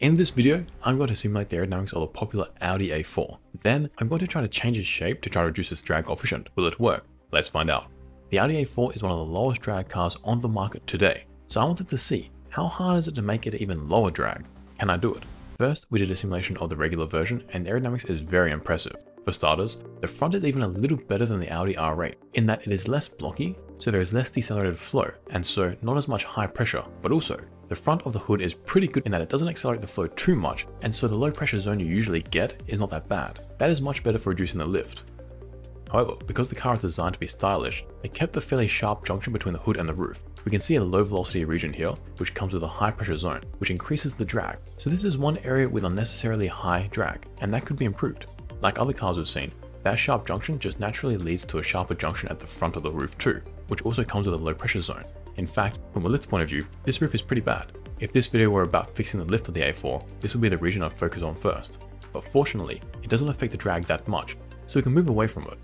In this video, I'm going to simulate the aerodynamics of the popular Audi A4. Then, I'm going to try to change its shape to try to reduce its drag coefficient. Will it work? Let's find out. The Audi A4 is one of the lowest drag cars on the market today, so I wanted to see how hard is it to make it even lower drag? Can I do it? First, we did a simulation of the regular version and the aerodynamics is very impressive. For starters, the front is even a little better than the Audi R8 in that it is less blocky, so there is less decelerated flow, and so not as much high pressure, but also the front of the hood is pretty good in that it doesn't accelerate the flow too much, and so the low pressure zone you usually get is not that bad. That is much better for reducing the lift. However, because the car is designed to be stylish, they kept the fairly sharp junction between the hood and the roof. We can see a low velocity region here, which comes with a high pressure zone, which increases the drag. So this is one area with unnecessarily high drag, and that could be improved. Like other cars we've seen, that sharp junction just naturally leads to a sharper junction at the front of the roof too, which also comes with a low pressure zone. In fact, from a lift point of view, this roof is pretty bad. If this video were about fixing the lift of the A4, this would be the region I'd focus on first. But fortunately, it doesn't affect the drag that much, so we can move away from it.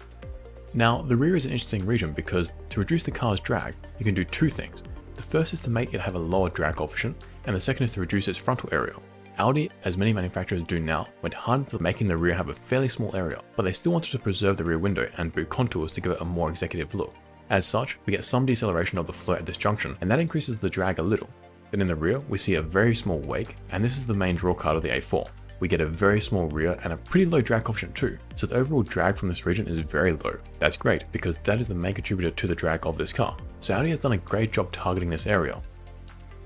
Now, the rear is an interesting region because to reduce the car's drag, you can do two things. The first is to make it have a lower drag coefficient, and the second is to reduce its frontal area. Audi, as many manufacturers do now, went hard into making the rear have a fairly small area, but they still wanted to preserve the rear window and boot contours to give it a more executive look. As such, we get some deceleration of the flow at this junction, and that increases the drag a little. Then in the rear, we see a very small wake, and this is the main drawcard of the A4. We get a very small rear and a pretty low drag coefficient too, so the overall drag from this region is very low. That's great, because that is the main contributor to the drag of this car. So Audi has done a great job targeting this area.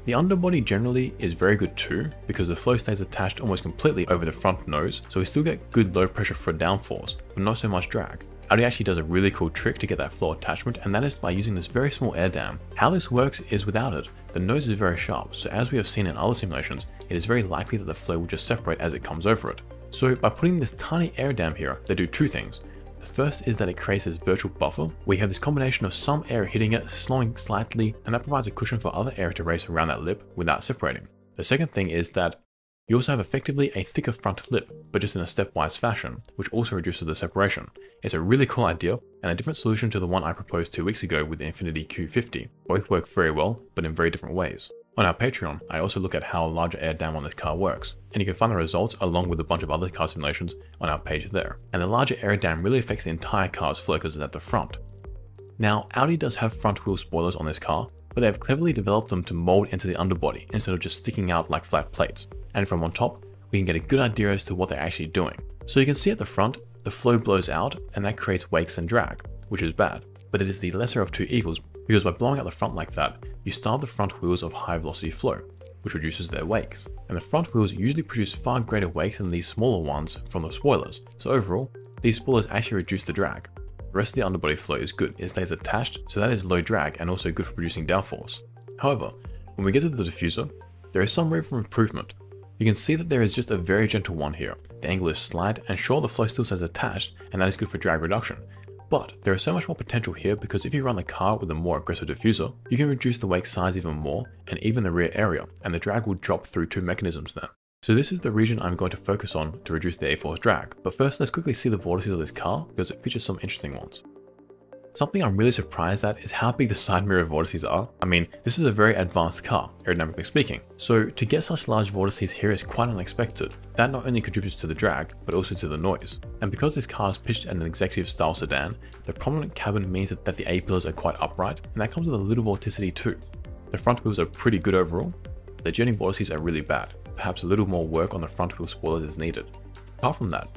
The underbody generally is very good too, because the flow stays attached almost completely over the front nose, so we still get good low pressure for downforce, but not so much drag. Audi actually does a really cool trick to get that floor attachment and that is by using this very small air dam. How this works is without it, the nose is very sharp, so as we have seen in other simulations, it is very likely that the flow will just separate as it comes over it. So by putting this tiny air dam here, they do two things. The first is that it creates this virtual buffer where you have this combination of some air hitting it, slowing slightly, and that provides a cushion for other air to race around that lip without separating. The second thing is that you also have effectively a thicker front lip, but just in a stepwise fashion, which also reduces the separation. It's a really cool idea, and a different solution to the one I proposed two weeks ago with the Infiniti Q50. Both work very well, but in very different ways. On our Patreon, I also look at how a larger air dam on this car works, and you can find the results along with a bunch of other car simulations on our page there. And the larger air dam really affects the entire car's flow at the front. Now, Audi does have front wheel spoilers on this car, but they have cleverly developed them to mold into the underbody instead of just sticking out like flat plates and from on top, we can get a good idea as to what they're actually doing. So you can see at the front, the flow blows out and that creates wakes and drag, which is bad, but it is the lesser of two evils because by blowing out the front like that, you starve the front wheels of high velocity flow, which reduces their wakes. And the front wheels usually produce far greater wakes than these smaller ones from the spoilers, so overall, these spoilers actually reduce the drag. The rest of the underbody flow is good, it stays attached, so that is low drag and also good for producing downforce. However, when we get to the diffuser, there is some room for improvement, you can see that there is just a very gentle one here. The angle is slight and sure the flow still says attached and that is good for drag reduction. But there is so much more potential here because if you run the car with a more aggressive diffuser, you can reduce the wake size even more and even the rear area and the drag will drop through two mechanisms then. So this is the region I'm going to focus on to reduce the A4's drag. But first let's quickly see the vortices of this car because it features some interesting ones. Something I'm really surprised at is how big the side mirror vortices are. I mean, this is a very advanced car, aerodynamically speaking. So to get such large vortices here is quite unexpected. That not only contributes to the drag, but also to the noise. And because this car is pitched at an executive style sedan, the prominent cabin means that, the A-pillars are quite upright, and that comes with a little vorticity too. The front wheels are pretty good overall, the jetting vortices are really bad. Perhaps a little more work on the front wheel spoilers is needed. Apart from that,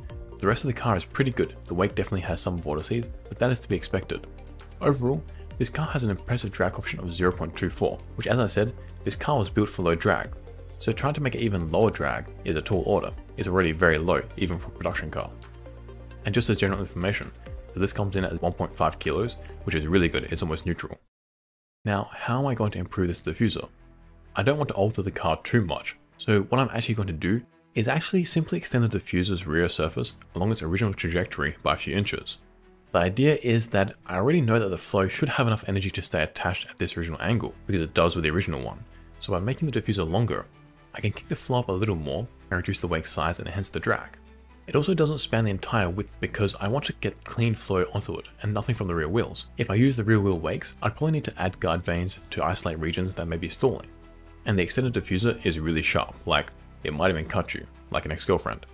the rest of the car is pretty good, the wake definitely has some vortices, but that is to be expected. Overall, this car has an impressive drag coefficient of 0.24, which as I said, this car was built for low drag, so trying to make it even lower drag is a tall order, it's already very low even for a production car. And just as general information, this comes in at 1.5 kilos, which is really good, it's almost neutral. Now, how am I going to improve this diffuser? I don't want to alter the car too much, so what I'm actually going to do is actually simply extend the diffuser's rear surface along its original trajectory by a few inches. The idea is that I already know that the flow should have enough energy to stay attached at this original angle, because it does with the original one. So by making the diffuser longer, I can kick the flow up a little more and reduce the wake size and hence the drag. It also doesn't span the entire width because I want to get clean flow onto it and nothing from the rear wheels. If I use the rear wheel wakes, I'd probably need to add guide vanes to isolate regions that may be stalling. And the extended diffuser is really sharp, like it might even cut you, like an ex-girlfriend.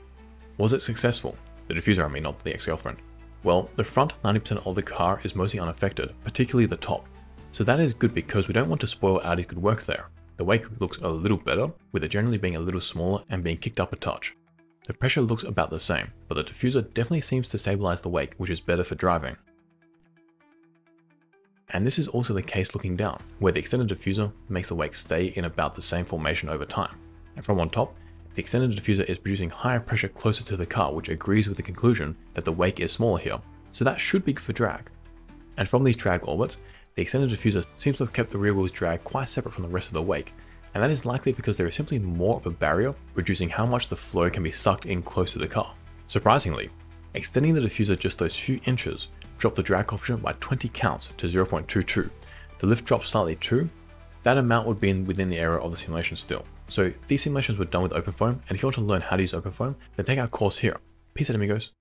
Was it successful? The diffuser, I mean, not the ex-girlfriend. Well, the front 90% of the car is mostly unaffected, particularly the top. So that is good because we don't want to spoil Audi's good work there. The wake looks a little better, with it generally being a little smaller and being kicked up a touch. The pressure looks about the same, but the diffuser definitely seems to stabilize the wake, which is better for driving. And this is also the case looking down, where the extended diffuser makes the wake stay in about the same formation over time. And from on top, the extended diffuser is producing higher pressure closer to the car, which agrees with the conclusion that the wake is smaller here, so that should be good for drag. And from these drag orbits, the extended diffuser seems to have kept the rear wheel's drag quite separate from the rest of the wake, and that is likely because there is simply more of a barrier, reducing how much the flow can be sucked in close to the car. Surprisingly, extending the diffuser just those few inches dropped the drag coefficient by 20 counts to 0.22. The lift dropped slightly too. That amount would be within the error of the simulation still. So these simulations were done with OpenFOAM, and if you want to learn how to use OpenFOAM, then take our course here. Peace out amigos.